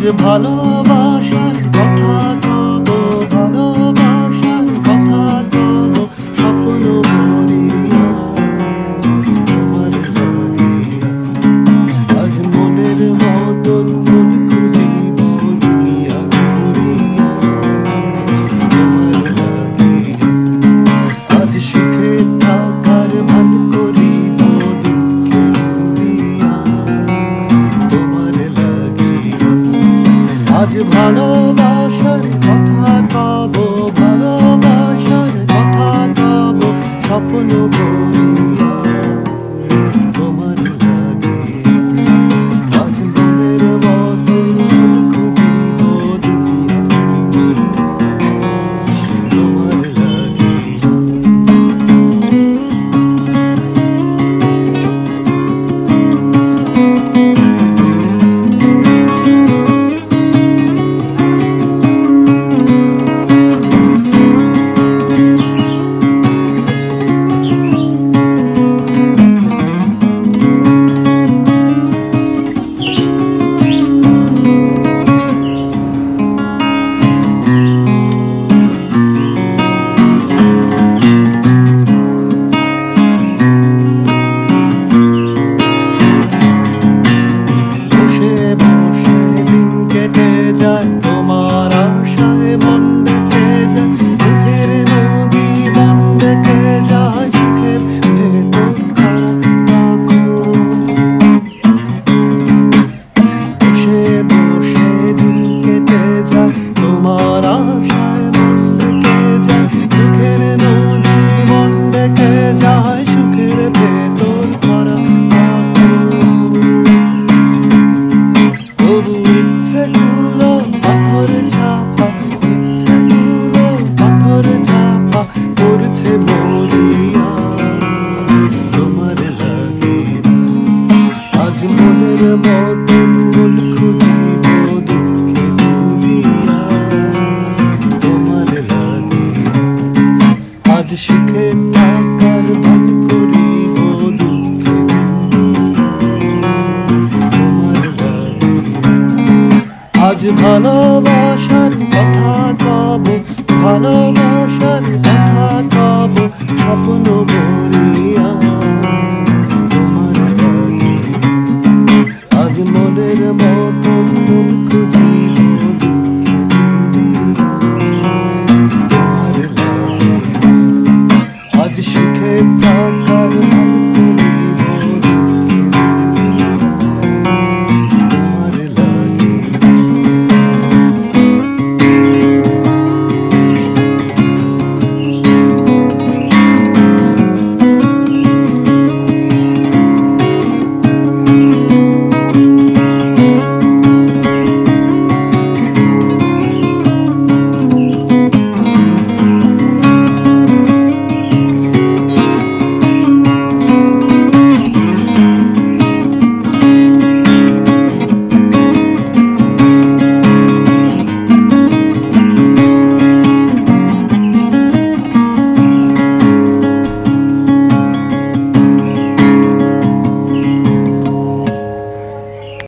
আজ ভালো মনের মতন খুঁজিব দুঃখে তোমার লাগে। আজ সুখে থাকার ভান করিব দুঃখে। তোমার লাগে। আজ ভালোবাসার কথা কব ভালোবাসার কথা কব স্বপ্ন বলিয়া